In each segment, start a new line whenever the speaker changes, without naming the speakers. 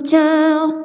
tell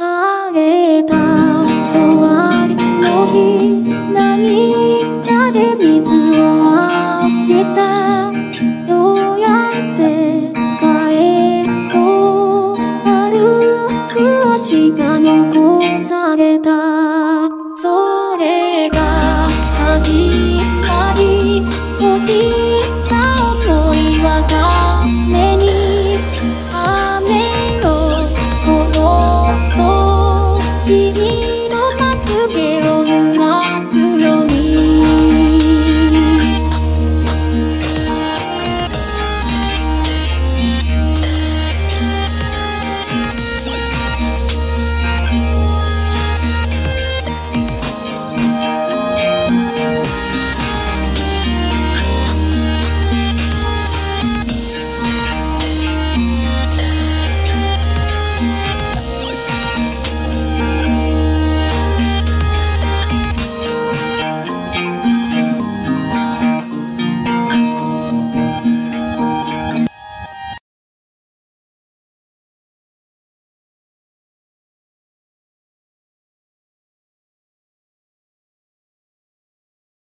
あげた終わりの日涙で水をあげたどうやって帰ろう歩く足が残されたそれが始まり